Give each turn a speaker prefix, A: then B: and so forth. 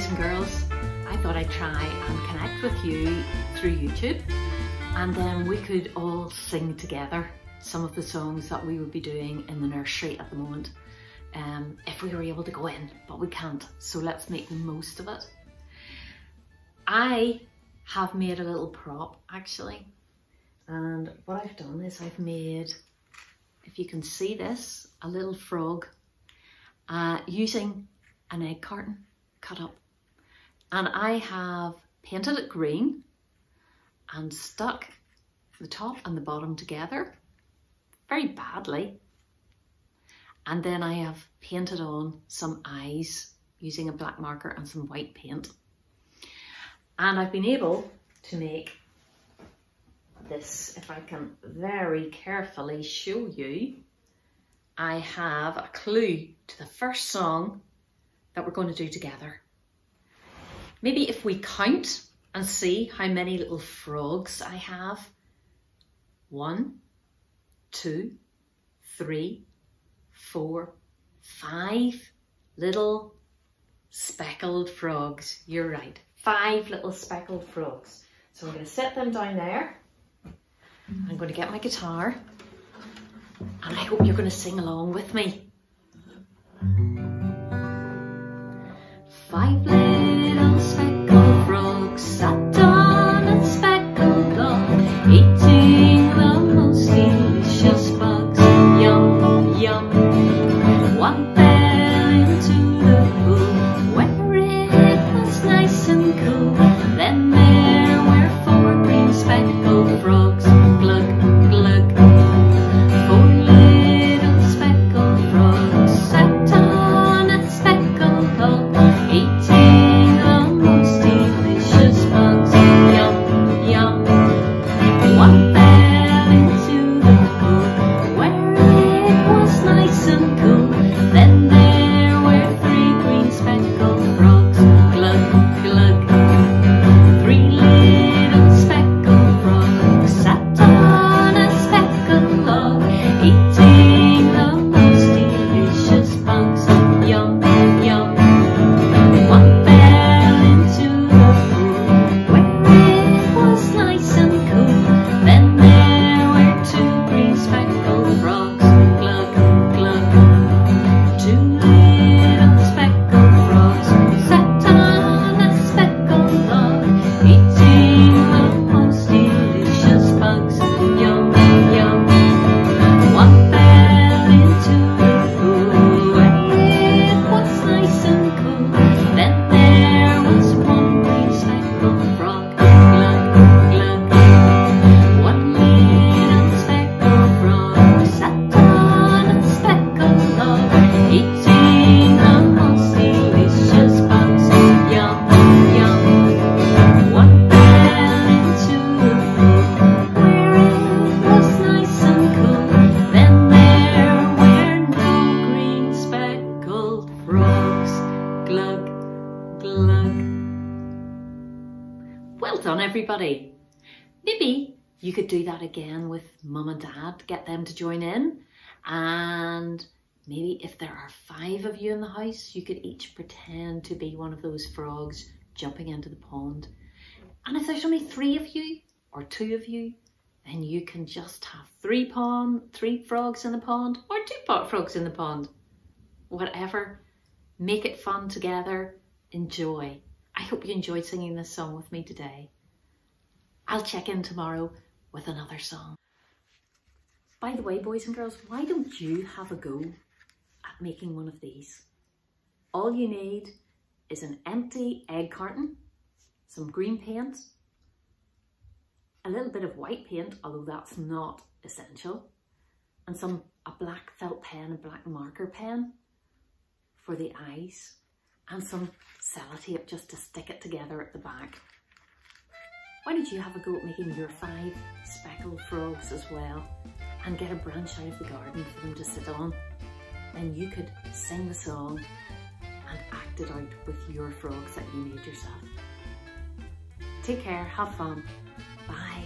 A: boys and girls, I thought I'd try and connect with you through YouTube and then we could all sing together some of the songs that we would be doing in the nursery at the moment um, if we were able to go in, but we can't. So let's make the most of it. I have made a little prop actually and what I've done is I've made, if you can see this, a little frog uh, using an egg carton cut up and I have painted it green and stuck the top and the bottom together very badly. And then I have painted on some eyes using a black marker and some white paint. And I've been able to make this, if I can very carefully show you, I have a clue to the first song that we're going to do together. Maybe if we count and see how many little frogs I have. One, two, three, four, five little speckled frogs. You're right, five little speckled frogs. So I'm going to set them down there. I'm going to get my guitar and I hope you're going to sing along with me. Five Done, everybody. Maybe you could do that again with mum and dad, get them to join in. And maybe if there are five of you in the house, you could each pretend to be one of those frogs jumping into the pond. And if there's only three of you or two of you, then you can just have three pond, three frogs in the pond or two pot frogs in the pond. Whatever. Make it fun together. Enjoy. I hope you enjoyed singing this song with me today. I'll check in tomorrow with another song. By the way, boys and girls, why don't you have a go at making one of these? All you need is an empty egg carton, some green paint, a little bit of white paint, although that's not essential, and some a black felt pen, a black marker pen for the eyes, and some sellotape just to stick it together at the back. Why don't you have a go at making your five speckled frogs as well and get a branch out of the garden for them to sit on? Then you could sing the song and act it out with your frogs that you made yourself. Take care, have fun. Bye.